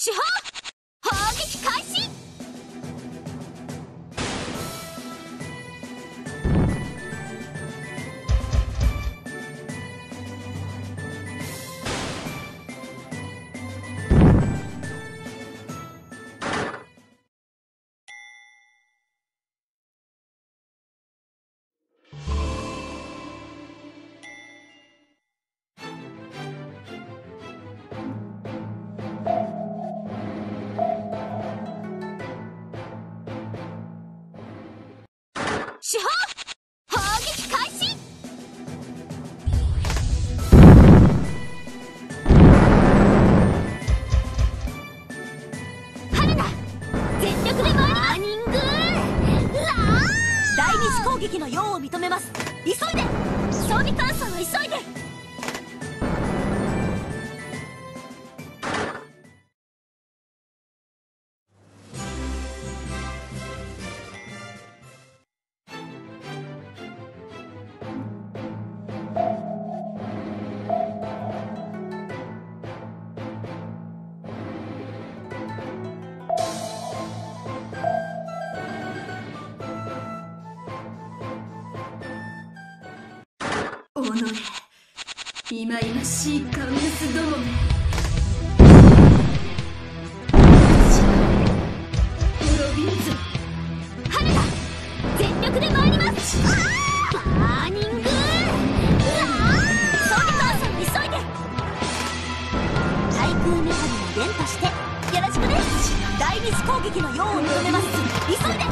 手法四方砲撃開始!春菜全力で回りますニングー第二次攻撃の用を認めます急いで装備換算は急いで己いまいましいカウスども。め滅びんぞ春だ全力で参ります。バーニングラー装備パーソン急いで。対空ミサイルに連としてよろしくね。第二次攻撃の用を認めます。急いで